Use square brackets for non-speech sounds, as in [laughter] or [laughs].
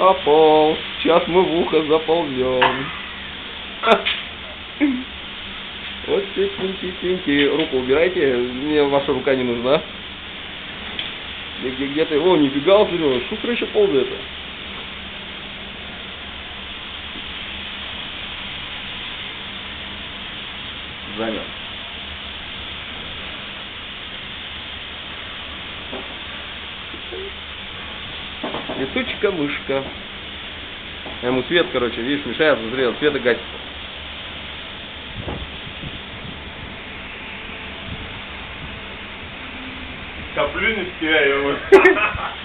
пополз, сейчас мы в ухо заползем. Вот теньки, руку убирайте, мне ваша рука не нужна. Где, где, ты? О, нифига, Серега, шустро еще ползает. Замер. Летучка-мышка. Я ему свет, короче, видишь, мешает, от света гасит. Коплю не я его. Такой [laughs]